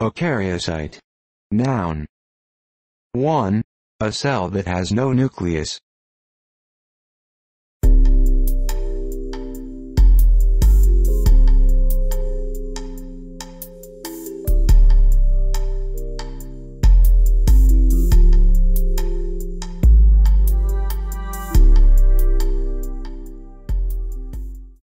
Eukaryocyte. Noun. 1. A cell that has no nucleus.